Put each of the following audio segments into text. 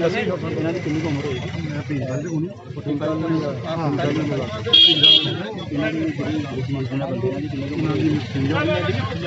ਅਸੀਂ ਇਹਨਾਂ ਦੀ ਕਿੰਨੀ ਕੁ ਉਮਰ ਹੋਈ ਮੈਂ ਪਿੰਡ ਦੇ ਹੁਣੀ ਹਾਂ ਇਹਨਾਂ ਦੀ ਜਿਹੜੀ ਦੁਸ਼ਮਣ ਨਾਲ ਬੰਦੇ ਨੇ ਕਿੰਨੀ ਕੁ ਉਮਰ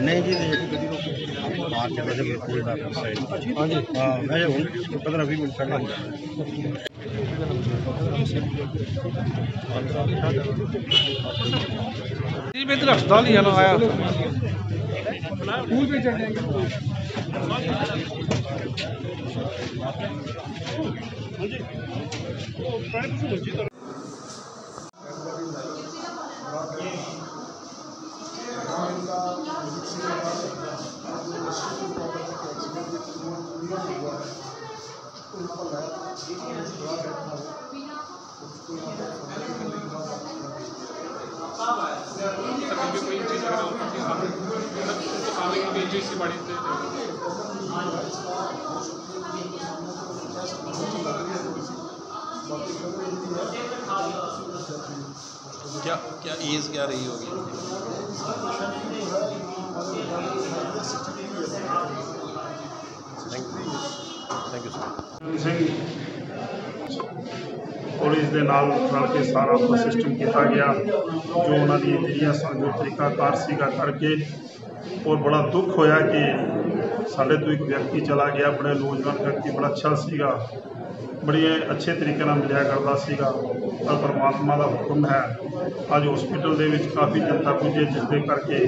ਨਹੀਂ ਜੀ ਦੇਖ ਗੱਡੀ ਰੋਕੀ ਮਾਰ ਕੇ ਵਜੇ ਬਿਲਕੁਲ ਦਾ ਸਾਈਡ ਹਾਂਜੀ ਹਾਂ ਮੈਂ ਹੁਣ 15 20 ਮਿੰਟ ਪਹਿਲਾਂ ਜੀ ਮੈਂ ਇੱਧਰ ਹਸਪਤਾਲ ਹੀ ਆਣਾ ਆਇਆ ಸಾಮಾನ್ಯ ಜೆ ಸಿ ಮಾಡಿದ್ದೇವೆ क्या क्या एज क्या रही होगी thank you sir Singh police ਦੇ ਨਾਲ ਰਲ ਕੇ ਸਾਰਾ ਆਪਣਾ ਸਿਸਟਮ ਕੀਤਾ ਗਿਆ ਜੋ ਉਹਨਾਂ ਦੀ ਜਿਹੜੀਆਂ ਸ- ਜੋ ਤਰੀਕਾਕਾਰ ਸੀਗਾ ਕਰਕੇ ਔਰ ਬੜਾ ਦੁੱਖ ਹੋਇਆ ਕਿ ਸਾਡੇ ਤੋਂ ਇੱਕ ਵਿਅਕਤੀ ਚਲਾ ਗਿਆ ਬੜੇ ਨੌਜਵਾਨ ਵਿਅਕਤੀ ਬੜਾ ਅੱਛਾ ਸੀਗਾ। ਬੜੀ ਅੱਛੇ ਤਰੀਕੇ ਨਾਲ ਮਿਲਿਆ ਕਰਦਾ ਸੀਗਾ। ਪਰ ਪਰਮਾਤਮਾ ਦਾ ਹੁਕਮ ਹੈ, ਅੱਜ ਹਸਪੀਟਲ ਦੇ ਵਿੱਚ ਕਾਫੀ ਜਨਤਾ ਪੁੱਜੇ ਜਿਸ ਦੇ ਕਰਕੇ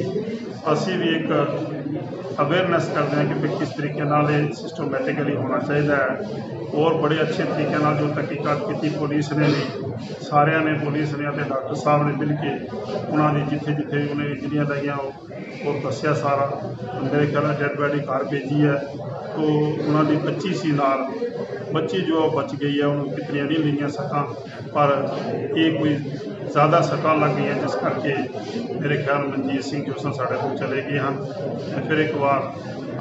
ਅਸੀਂ ਵੀ ਇੱਕ ਅਵੇਅਰਨੈਸ ਕਰਦੇ ਹਾਂ ਕਿ ਕਿਸ ਤਰੀਕੇ ਨਾਲ ਇਹ ਸਿਸਟਮੈਟਿਕਲੀ ਹੋਣਾ ਚਾਹੀਦਾ ਹੈ। ਔਰ ਬੜੇ ਅੱਛੇ ਤਰੀਕੇ ਨਾਲ ਜੋ ਤਹਿਕੀਕਾਤ ਕੀਤੀ ਪੁਲਿਸ ਨੇ ਵੀ, ਸਾਰਿਆਂ ਨੇ, ਪੁਲਿਸ ਨੇ ਅਤੇ ਡਾਕਟਰ ਸਾਹਿਬ ਨੇ ਮਿਲ ਕੇ ਉਹਨਾਂ ਦੀ ਜਿੱਥੇ ਜਿੱਥੇ ਉਹਨੇ ਇੰਜਰੀਆਂ ਲਾਈਆਂ, ਉਹ ਉਹ ਦੱਸਿਆ ਸਾਰਾ। ਮੇਰੇ ਖਿਆਲ ਨਾਲ ਡੈਡ ਬੈਡੀ ਘਰ ਭੇਜੀ ਹੈ। ਤੋ ਉਹਨਾਂ ਦੀ ਬੱਚੀ ਸੀ ਨਾਲ। ਬੱਚੀ ਜੋ ਹੈ ਬਚ ਗਈ ਹੈ ਉਹਨੂੰ ਕਿਤਨੀਆਂ ਨਹੀਂ ਲਈਆਂ ਸੱਟਾਂ, ਪਰ ਇਹ ਕੋਈ ਜ਼ਿਆਦਾ ਸੱਟਾਂ ਲੱਗ ਗਈਆਂ, ਜਿਸ ਕਰਕੇ ਮੇਰੇ ਖਿਆਲ ਮਨਜੀਤ ਸਿੰਘ ਜੋ ਸਨ ਸਾਡੇ ਕੋਲ ਚਲੇ ਗਏ ਹਨ। ਤੇ ਫਿਰ ਇੱਕ ਵਾਰ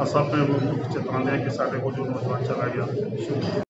ਅਸਾਂ ਆਪਣੇ ਨੂੰ ਦੁੱਖ ਚਿਤਾਉਂਦੇ ਹਾਂ ਕਿ ਸਾਡੇ ਕੋਲ ਜੋ ਨੌਜਵਾਨ ਚਲਾ ਗਿਆ। ਸ਼ੁਕਰੀਆ